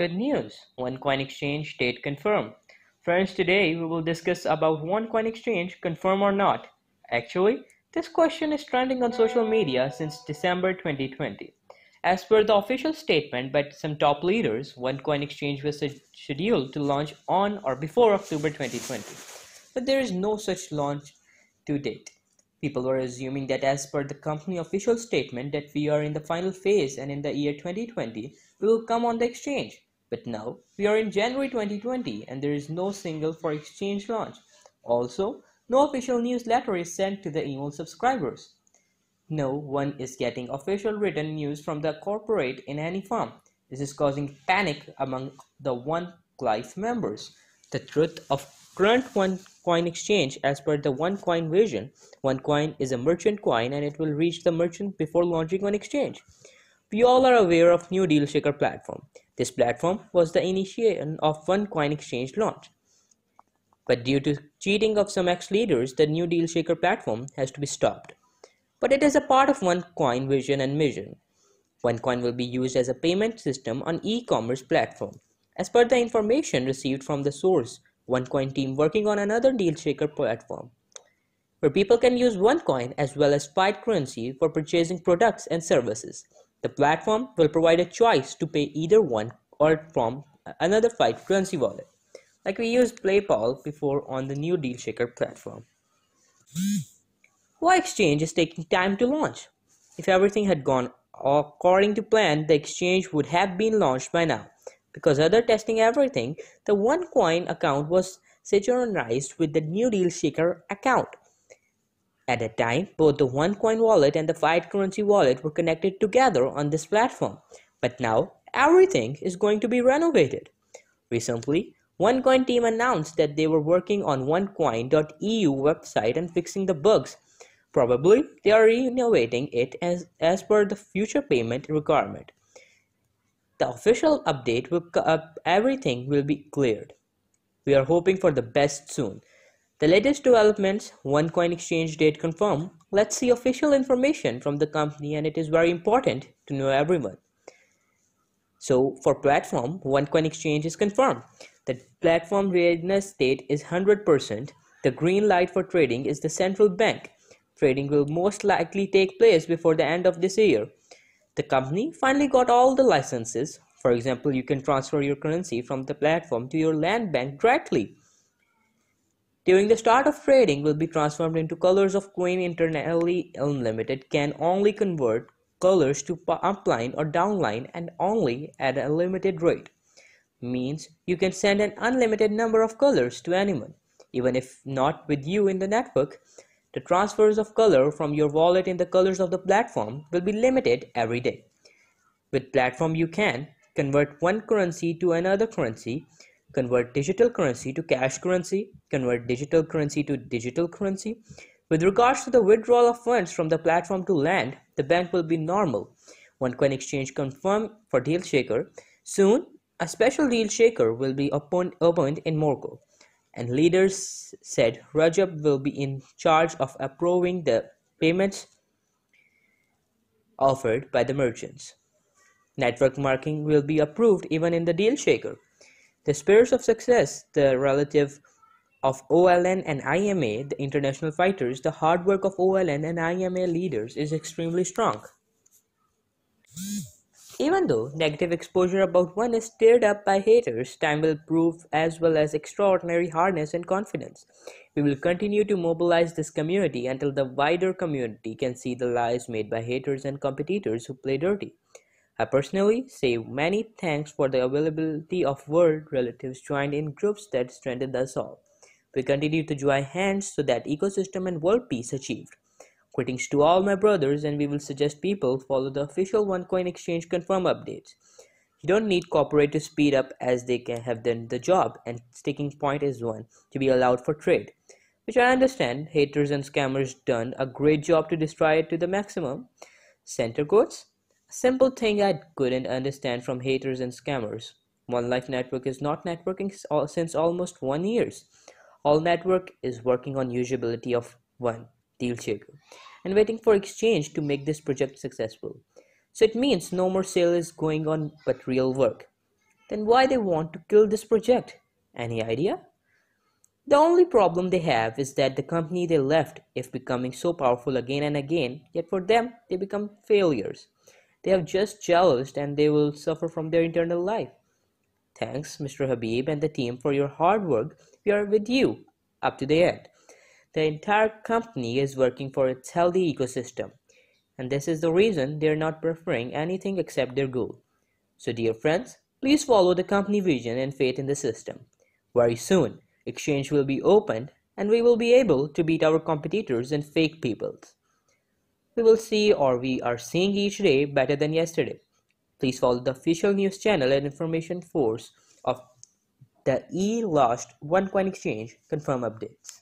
Good news! OneCoin exchange date confirmed. Friends, today we will discuss about OneCoin exchange confirm or not. Actually, this question is trending on social media since December 2020. As per the official statement by some top leaders, OneCoin exchange was scheduled to launch on or before October 2020. But there is no such launch to date. People were assuming that as per the company official statement that we are in the final phase and in the year 2020 we will come on the exchange. But now we are in January 2020 and there is no single for exchange launch. Also, no official newsletter is sent to the email subscribers. No one is getting official written news from the corporate in any form. This is causing panic among the One Life members. The truth of current OneCoin exchange as per the One OneCoin vision, OneCoin is a merchant coin and it will reach the merchant before launching on exchange. We all are aware of New Deal Shaker platform. This platform was the initiation of OneCoin exchange launch. But due to cheating of some ex-leaders, the New Deal Shaker platform has to be stopped. But it is a part of OneCoin vision and mission. OneCoin will be used as a payment system on e-commerce platform. As per the information received from the source, OneCoin team working on another deal shaker platform, where people can use OneCoin as well as fiat currency for purchasing products and services. The platform will provide a choice to pay either one or from another fiat currency wallet, like we used PayPal before on the new Deal Shaker platform. Why exchange is taking time to launch? If everything had gone according to plan, the exchange would have been launched by now. Because other testing everything, the OneCoin account was synchronized with the New Deal Shaker account. At that time, both the OneCoin wallet and the fiat currency wallet were connected together on this platform. But now, everything is going to be renovated. Recently, OneCoin team announced that they were working on onecoin.eu website and fixing the bugs. Probably, they are renovating it as, as per the future payment requirement. The official update will up everything will be cleared. We are hoping for the best soon. The latest developments, OneCoin exchange date confirmed. Let's see official information from the company and it is very important to know everyone. So for platform, OneCoin exchange is confirmed. The platform readiness state is 100%. The green light for trading is the central bank. Trading will most likely take place before the end of this year. The company finally got all the licenses. For example, you can transfer your currency from the platform to your land bank directly. During the start of trading will be transformed into colors of coin internally unlimited can only convert colors to upline or downline and only at a limited rate. Means you can send an unlimited number of colors to anyone. Even if not with you in the network, the transfers of color from your wallet in the colors of the platform will be limited every day. With platform you can convert one currency to another currency convert digital currency to cash currency, convert digital currency to digital currency. With regards to the withdrawal of funds from the platform to land, the bank will be normal. OneCoin exchange confirmed for Deal Shaker. Soon, a special Deal Shaker will be opened, opened in Morocco. And leaders said Rajab will be in charge of approving the payments offered by the merchants. Network marking will be approved even in the Deal Shaker. The spirits of success, the relative of OLN and IMA, the international fighters, the hard work of OLN and IMA leaders is extremely strong. Even though negative exposure about one is stirred up by haters, time will prove as well as extraordinary hardness and confidence. We will continue to mobilize this community until the wider community can see the lies made by haters and competitors who play dirty. I personally say many thanks for the availability of world relatives joined in groups that strengthened us all. We continue to join hands so that ecosystem and world peace achieved. Greetings to all my brothers and we will suggest people follow the official OneCoin exchange confirm updates. You don't need corporate to speed up as they can have done the job and sticking point is one to be allowed for trade. Which I understand haters and scammers done a great job to destroy it to the maximum. Center quotes simple thing I couldn't understand from haters and scammers. One Life Network is not networking since almost one years. All network is working on usability of one deal shaker and waiting for exchange to make this project successful. So it means no more sale is going on but real work. Then why they want to kill this project? Any idea? The only problem they have is that the company they left is becoming so powerful again and again, yet for them they become failures. They have just jealous and they will suffer from their internal life. Thanks, Mr. Habib and the team for your hard work. We are with you up to the end. The entire company is working for its healthy ecosystem, and this is the reason they are not preferring anything except their goal. So, dear friends, please follow the company vision and faith in the system. Very soon, exchange will be opened and we will be able to beat our competitors and fake peoples. We will see or we are seeing each day better than yesterday. Please follow the official news channel and information force of the e-lost OneCoin exchange confirm updates.